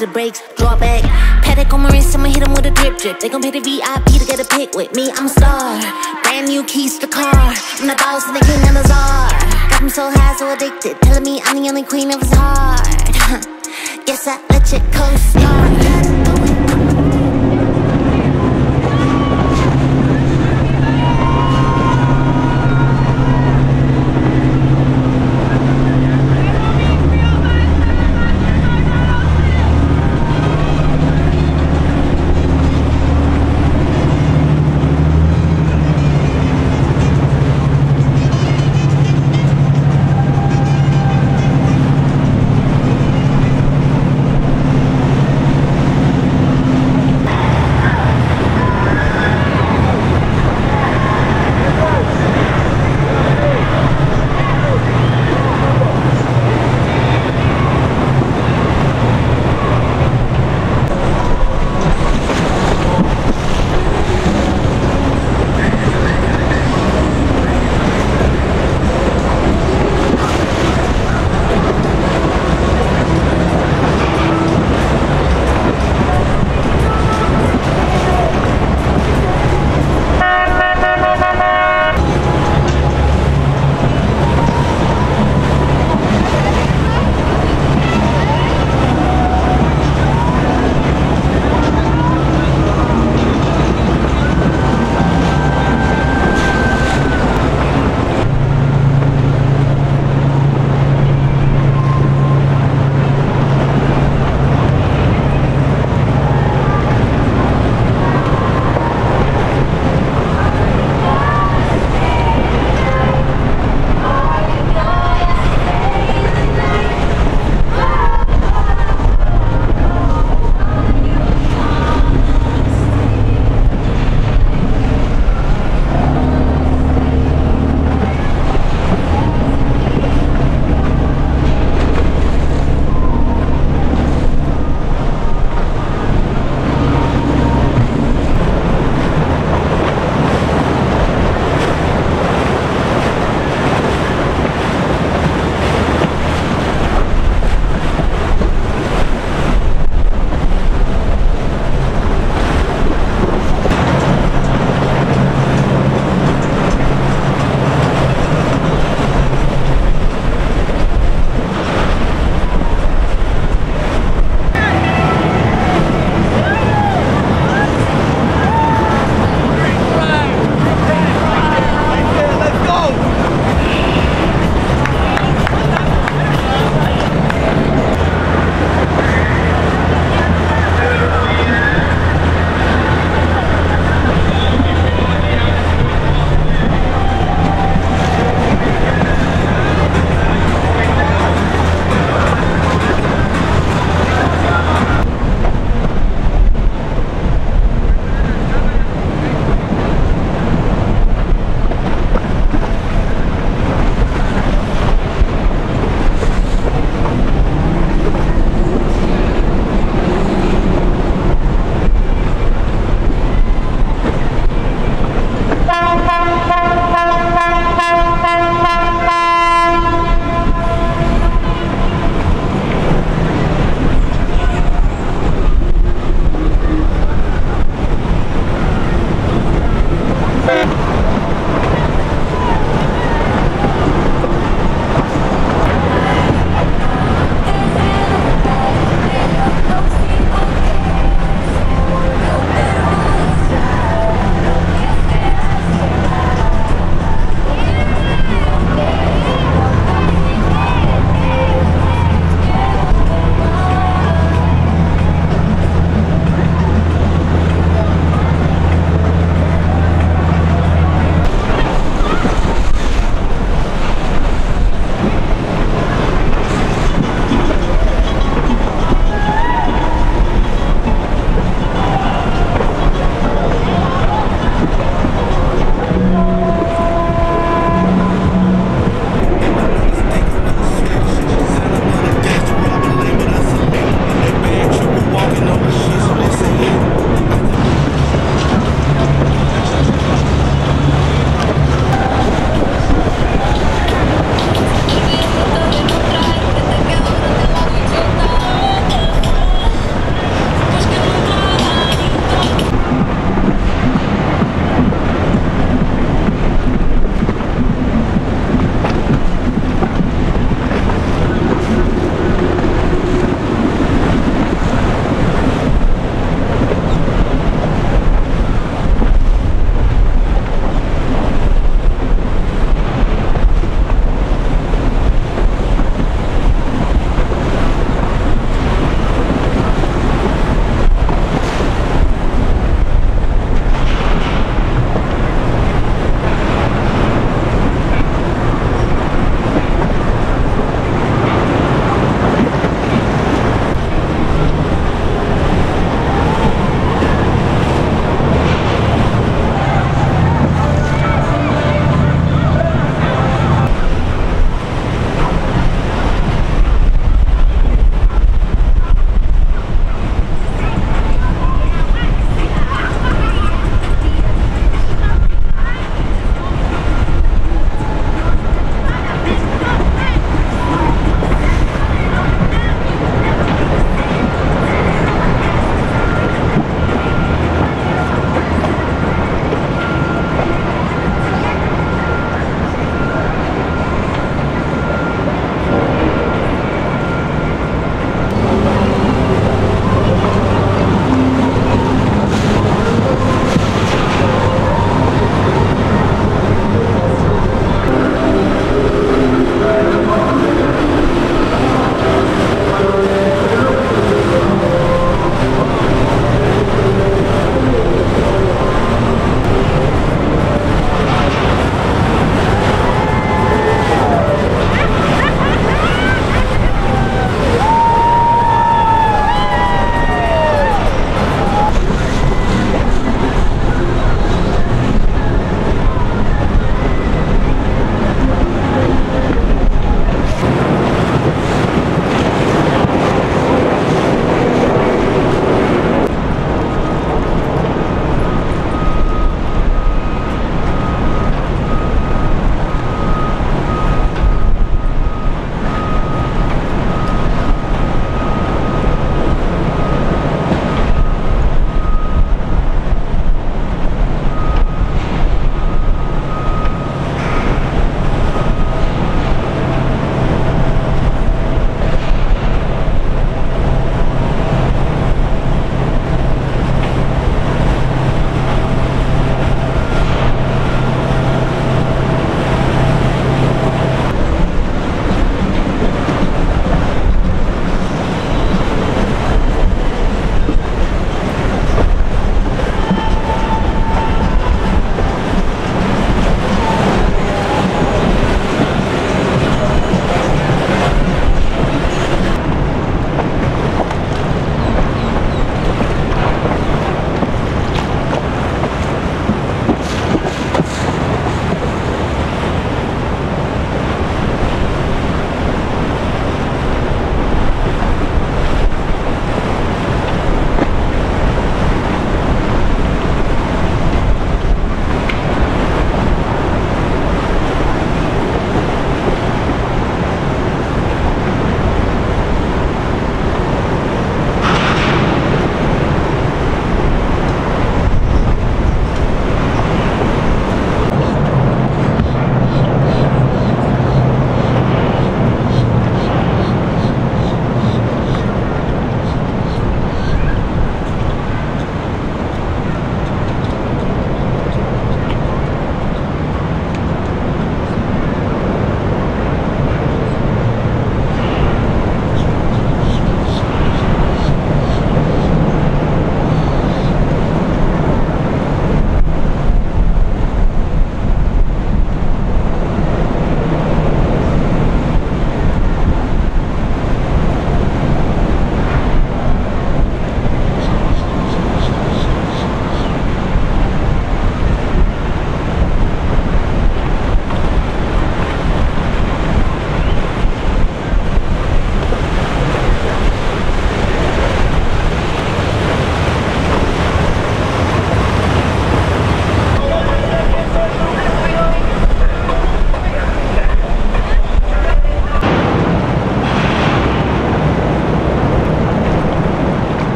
the brakes, draw back. Patek on my wrist, I'ma hit hit 'em with a drip drip. They gon' pay the VIP to get a pic with me. I'm a star. Brand new keys to the car. I'm the boss and the king and the czar. Got me so high, so addicted. Telling me I'm the only queen of his heart. Guess I let you co-star.